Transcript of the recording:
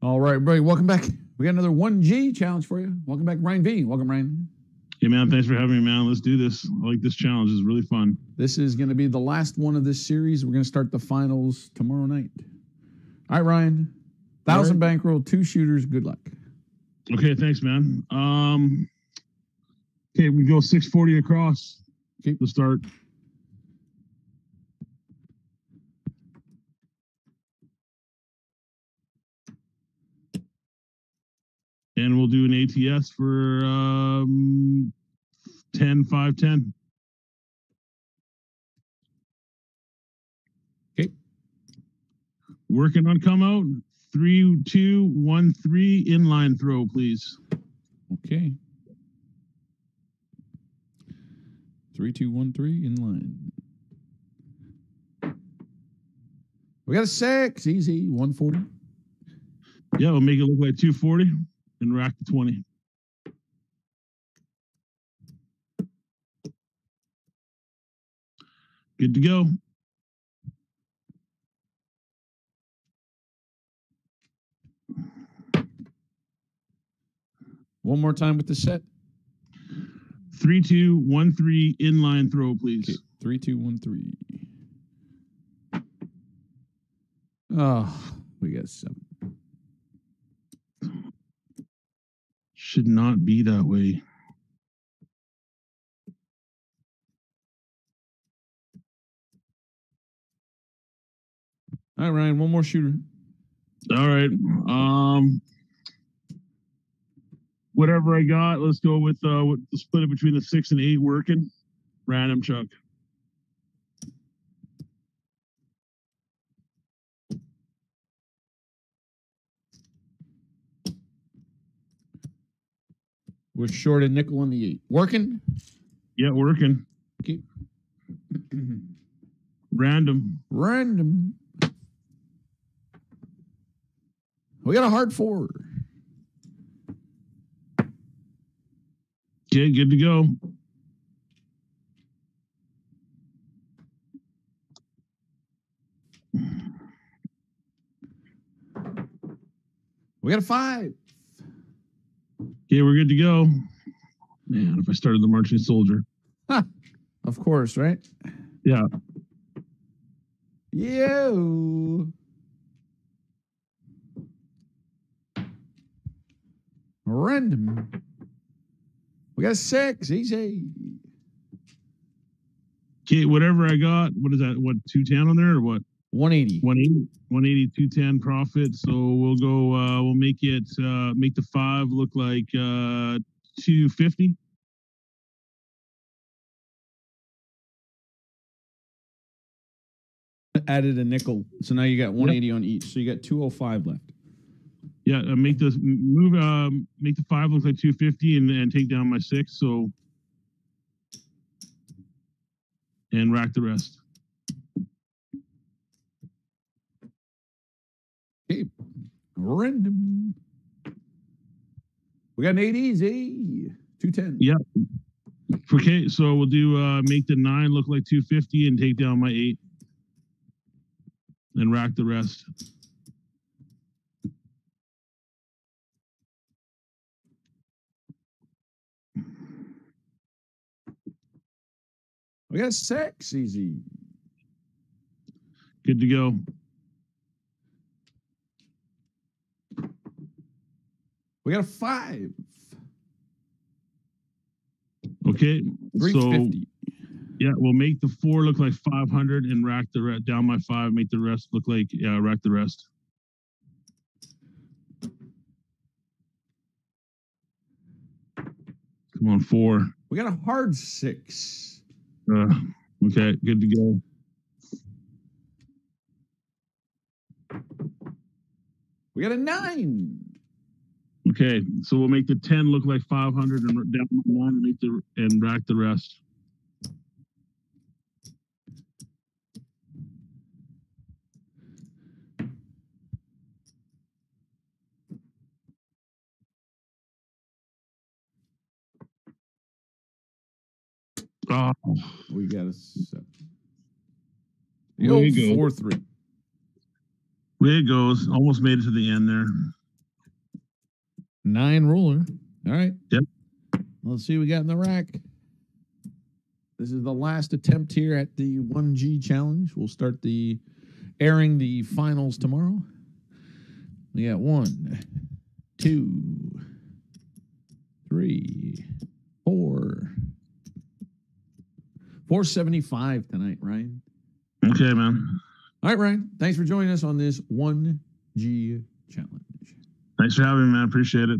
All right, everybody, welcome back. We got another 1G challenge for you. Welcome back, Ryan V. Welcome, Ryan. Hey man, thanks for having me, man. Let's do this. I like this challenge. It's really fun. This is going to be the last one of this series. We're going to start the finals tomorrow night. All right, Ryan. Thousand All bankroll, two shooters. Good luck. Okay, thanks, man. Um, okay, we go 640 across. Okay. To start. And we'll do an ATS for um, 10, 5, 10. Okay. Working on come out. Three, two, one, three. Inline throw, please. Okay. Three, two, one, three in line. We got a six. Easy. 140. Yeah, we'll make it look like 240 and rack the 20. Good to go. One more time with the set. Three, two, one, three. Inline throw, please. Okay. Three, two, one, three. Oh, we got seven. Should not be that way. All right, Ryan. One more shooter. All right. Um, whatever I got, let's go with uh, with the split it between the six and eight working. Random chuck. We're short a nickel on the eight. Working. Yeah, working. Okay. Random. Random. We got a hard four. Okay, good to go. We got a five. We're good to go. Man, if I started the marching soldier. Of course, right? Yeah. You. Random. We got six. Easy. Okay, whatever I got, what is that? What, 210 on there or what? 180. 180, 180, 210 profit. So we'll go, uh, we'll make it, uh, make the five look like, uh, 250. Added a nickel. So now you got 180 on each. So you got 205 left. Yeah, uh, make this move, um, make the five look like 250 and then take down my six. So, and rack the rest. Okay. Random. We got an eight easy. 210. Yeah. Okay, so we'll do uh make the nine look like 250 and take down my eight. And rack the rest. We got six easy. Good to go. We got a five. Okay. So yeah, we'll make the four look like 500 and rack the rest down my five, make the rest look like yeah, rack the rest. Come on, four. we got a hard six. Uh, okay, good to go. We got a nine. Okay, so we'll make the 10 look like 500 and r- down the line and make the and rack the rest. Oh, We got a seven. There The old you oh, go. four three. way it goes. Almost made it to the end there. Nine ruler. All right. Yep. Let's see what we got in the rack. This is the last attempt here at the 1G challenge. We'll start the airing the finals tomorrow. We got one, two, three, four. 475 tonight, Ryan. Okay, man. All right, Ryan. Thanks for joining us on this 1G challenge. Thanks for having me, man. Appreciate it.